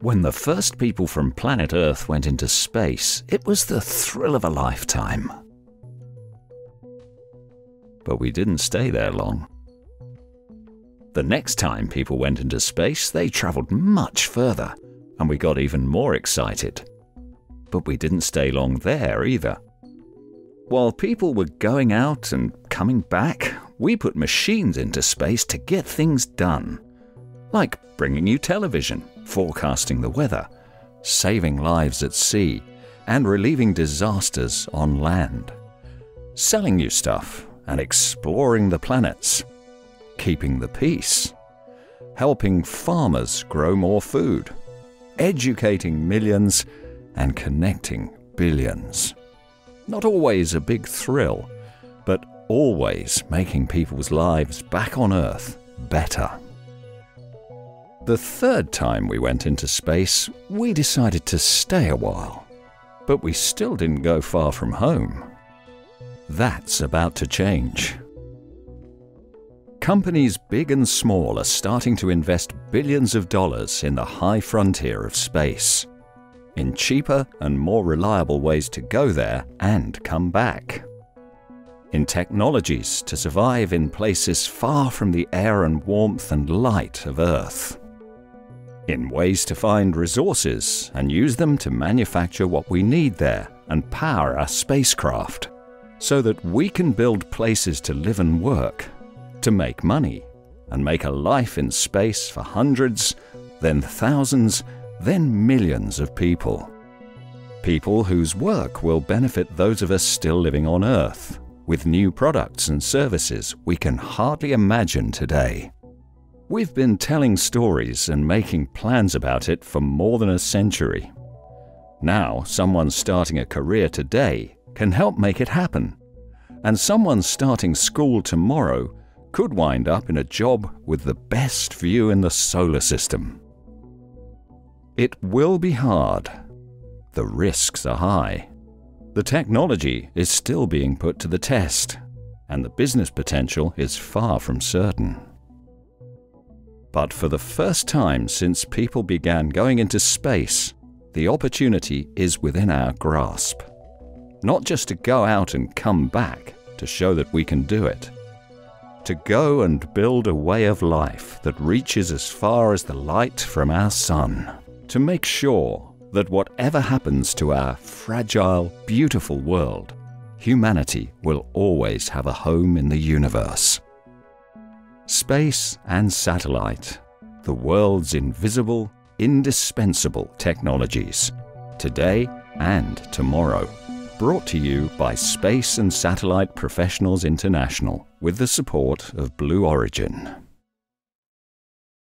When the first people from planet Earth went into space, it was the thrill of a lifetime. But we didn't stay there long. The next time people went into space, they travelled much further, and we got even more excited. But we didn't stay long there either. While people were going out and coming back, we put machines into space to get things done. Like bringing you television, forecasting the weather, saving lives at sea, and relieving disasters on land. Selling you stuff and exploring the planets. Keeping the peace. Helping farmers grow more food. Educating millions and connecting billions. Not always a big thrill, but always making people's lives back on Earth better. The third time we went into space, we decided to stay a while. But we still didn't go far from home. That's about to change. Companies big and small are starting to invest billions of dollars in the high frontier of space, in cheaper and more reliable ways to go there and come back, in technologies to survive in places far from the air and warmth and light of Earth in ways to find resources and use them to manufacture what we need there and power our spacecraft, so that we can build places to live and work, to make money, and make a life in space for hundreds, then thousands, then millions of people. People whose work will benefit those of us still living on Earth, with new products and services we can hardly imagine today. We've been telling stories and making plans about it for more than a century. Now, someone starting a career today can help make it happen. And someone starting school tomorrow could wind up in a job with the best view in the solar system. It will be hard. The risks are high. The technology is still being put to the test, and the business potential is far from certain. But for the first time since people began going into space, the opportunity is within our grasp. Not just to go out and come back to show that we can do it. To go and build a way of life that reaches as far as the light from our sun. To make sure that whatever happens to our fragile, beautiful world, humanity will always have a home in the universe. Space and satellite, the world's invisible, indispensable technologies, today and tomorrow. Brought to you by Space and Satellite Professionals International with the support of Blue Origin.